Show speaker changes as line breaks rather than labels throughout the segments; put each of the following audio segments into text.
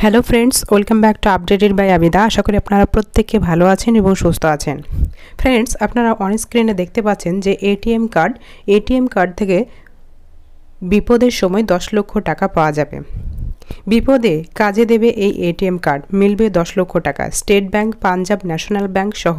Hello friends welcome back to updated by Abida আশা করি আপনারা প্রত্যেকে ভালো আছেন এবং সুস্থ আছেন। ফ্রেন্ডস আপনারা অন স্ক্রিনে দেখতে পাচ্ছেন যে এটিএম কার্ড এটিএম কার্ড থেকে বিপদের সময় দশ লক্ষ টাকা পাওয়া যাবে। বিপদে কাজে দেবে এই এটিএম কার্ড। মিলবে দশ লক্ষ টাকা। State bank, Punjab national bank সহ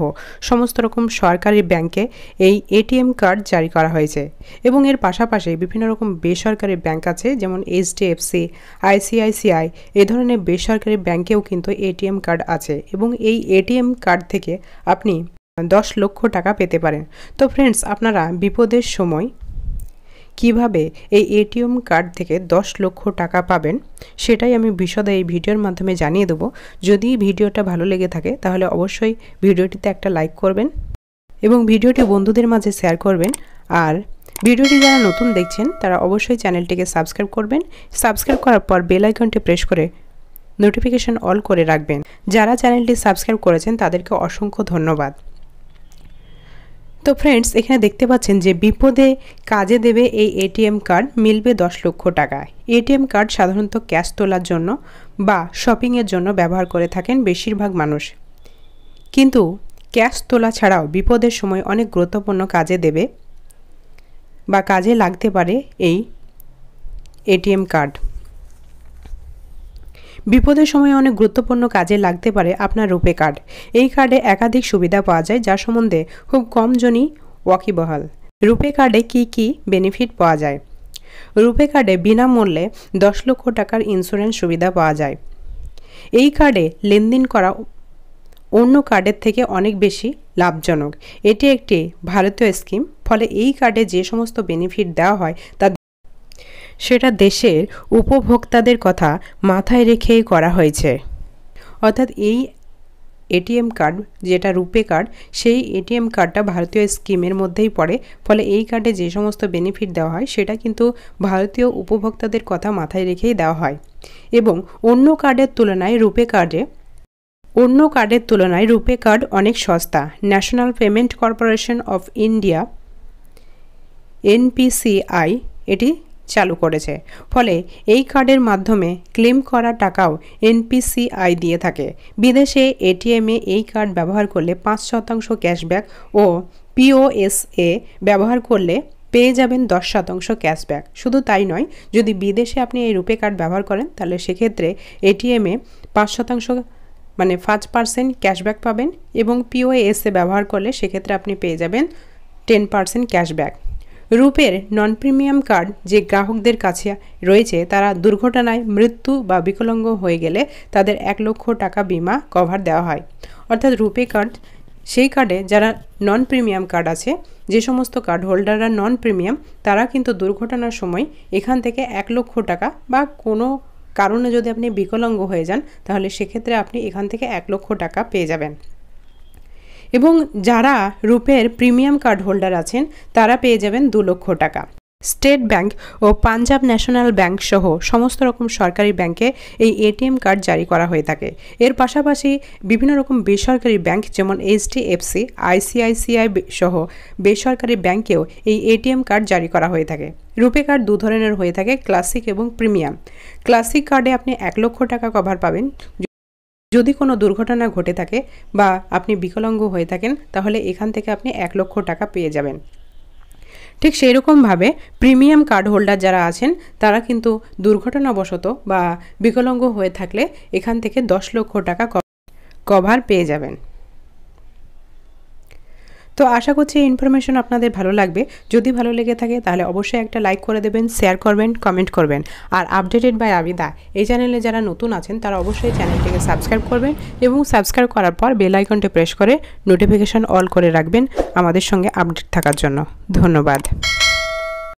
সমস্ত রকম সরকারি ব্যাংকে এই এটিএম কার্ড জারি করা হয়েছে। এবং এর পাশাপাশি বিভিন্ন রকম বেসরকারি ব্যাংক আছে, যেমন এইচডিএফসি আইসিআইসিআই এ ধরনের বেসরকারি ব্যাংকেও কিন্তু এটিএম কার্ড আছে। এবং এই এটিএম কার্ড থেকে আপনি দশ লক্ষ টাকা পেতে পারেন। তো ফ্রেন্ডস আপনারা বিপদের সময় কীভাবে এই এটিএম কার্ড থেকে দশ লক্ষ টাকা পাবেন, সেটাই আমি বিশদে এই ভিডিওর মাধ্যমে জানিয়ে দেবো। যদি ভিডিওটা ভালো লেগে থাকে, তাহলে অবশ্যই ভিডিওটিতে একটা লাইক করবেন এবং ভিডিওটি বন্ধুদের মাঝে শেয়ার করবেন। আর ভিডিওটি যারা নতুন দেখছেন, তারা অবশ্যই চ্যানেলটিকে সাবস্ক্রাইব করবেন। সাবস্ক্রাইব করার পর বেল আইকনটি প্রেস করে নোটিফিকেশন অল করে রাখবেন। যারা চ্যানেলটি সাবস্ক্রাইব করেছেন, তাদেরকে অসংখ্য ধন্যবাদ। তো ফ্রেন্ডস এখানে দেখতে পাচ্ছেন যে বিপদে কাজে দেবে এই এটিএম কার্ড মিলবে দশ লক্ষ টাকা এটিএম কার্ড সাধারণত ক্যাশ তোলার জন্য বা শপিংয়ের জন্য ব্যবহার করে থাকেন বেশিরভাগ মানুষ। কিন্তু ক্যাশ তোলা ছাড়াও বিপদের সময় অনেক গুরুত্বপূর্ণ কাজে দেবে বা কাজে লাগতে পারে এই এটিএম কার্ড বিপদের সময় অনেক গুরুত্বপূর্ণ কাজে লাগতে পারে আপনার রূপে কার্ড এই কার্ডে একাধিক সুবিধা পাওয়া যায় যা সম্বন্ধে খুব কম জনই ওয়াকিবহাল। রূপে কার্ডে কি কি বেনিফিট পাওয়া যায়? রূপে কার্ডে বিনামূল্যে দশ লক্ষ টাকার ইন্স্যুরেন্স সুবিধা পাওয়া যায়। এই কার্ডে লেনদেন করা অন্য কার্ডের থেকে অনেক বেশি লাভজনক। এটি একটি ভারতীয় স্কিম ফলে এই কার্ডে যে সমস্ত বেনিফিট দেওয়া হয়, তা সেটা দেশের উপভোক্তাদের কথা মাথায় রেখেই করা হয়েছে। অর্থাৎ এই এটিএম কার্ড, যেটা রুপে কার্ড, সেই এটিএম কার্ডটা ভারতীয় স্কিমের মধ্যেই পড়ে। ফলে এই কার্ডে যে সমস্ত বেনিফিট দেওয়া হয়, সেটা কিন্তু ভারতীয় উপভোক্তাদের কথা মাথায় রেখেই দেওয়া হয়। এবং অন্য কার্ডের তুলনায় রুপে কার্ডে, অন্য কার্ডের তুলনায় রুপে কার্ড অনেক সস্তা। National payment corporation of India NPCI এটি চালু করেছে। ফলে এই কার্ডের মাধ্যমে ক্লেম করা টাকাও এনপিসিআই দিয়ে থাকে। বিদেশে এটিএমে এই কার্ড ব্যবহার করলে পাঁচ শতাংশ ক্যাশব্যাক ও পিওএসএ ব্যবহার করলে পেয়ে যাবেন দশ শতাংশ ক্যাশব্যাক। শুধু তাই নয়, যদি বিদেশে আপনি এই রুপে কার্ড ব্যবহার করেন, তাহলে সেক্ষেত্রে এটিএমে পাঁচ শতাংশ মানে পাঁচ পার্সেন্ট ক্যাশব্যাক পাবেন এবং পিওএসএ ব্যবহার করলে সেক্ষেত্রে আপনি পেয়ে যাবেন টেন পার্সেন্ট ক্যাশব্যাক। রূপের নন প্রিমিয়াম কার্ড যে গ্রাহকদের কাছে রয়েছে, তারা দুর্ঘটনায় মৃত্যু বা বিকলাঙ্গ হয়ে গেলে তাদের এক লক্ষ টাকা বিমা কভার দেওয়া হয়। অর্থাৎ রূপে কার্ড সেই কার্ডে যারা নন প্রিমিয়াম কার্ড আছে, যে সমস্ত কার্ড হোল্ডাররা নন প্রিমিয়াম তারা কিন্তু দুর্ঘটনার সময় এখান থেকে এক লক্ষ টাকা বা কোনো কারণে যদি আপনি বিকলাঙ্গ হয়ে যান, তাহলে সেক্ষেত্রে আপনি এখান থেকে এক লক্ষ টাকা পেয়ে যাবেন। এবং যারা রূপের প্রিমিয়াম কার্ড হোল্ডার আছেন, তারা পেয়ে যাবেন দু লক্ষ টাকা। স্টেট ব্যাংক ও পাঞ্জাব ন্যাশনাল ব্যাংক সহ সমস্ত রকম সরকারি ব্যাংকে এই এটিএম কার্ড জারি করা হয়ে থাকে। এর পাশাপাশি বিভিন্ন রকম বেসরকারি ব্যাংক যেমন এইচডিএফসি আইসিআইসিআই সহ বেসরকারি ব্যাংকেও এই এটিএম কার্ড জারি করা হয়ে থাকে। রুপে কার্ড দু ধরনের হয়ে থাকে, ক্লাসিক এবং প্রিমিয়াম। ক্লাসিক কার্ডে আপনি এক লক্ষ টাকা কভার পাবেন। যদি কোনো দুর্ঘটনা ঘটে থাকে বা আপনি বিকলাঙ্গ হয়ে থাকেন, তাহলে এখান থেকে আপনি এক লক্ষ টাকা পেয়ে যাবেন। ঠিক সেই রকমভাবে প্রিমিয়াম কার্ড হোল্ডার যারা আছেন, তারা কিন্তু দুর্ঘটনাবশত বা বিকলাঙ্গ হয়ে থাকলে এখান থেকে দশ লক্ষ টাকা কভার পেয়ে যাবেন। তো আশা করছি ইনফরমেশন আপনাদের ভালো লাগবে। যদি ভালো লেগে থাকে, তাহলে অবশ্যই একটা লাইক করে দেবেন শেয়ার করবেন কমেন্ট করবেন। আর আপডেটেড বাই আবিদা, এই চ্যানেলে যারা নতুন আছেন, তারা অবশ্যই চ্যানেলটিকে সাবস্ক্রাইব করবেন এবং সাবস্ক্রাইব করার পর বেল আইকনটি প্রেস করে নোটিফিকেশান অল করে রাখবেন আমাদের সঙ্গে আপডেট থাকার জন্য। ধন্যবাদ।